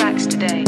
tracks today.